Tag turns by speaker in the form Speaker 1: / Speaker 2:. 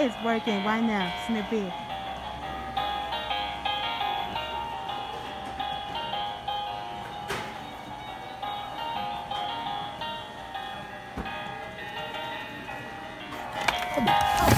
Speaker 1: It's working right now, Snippy. Come.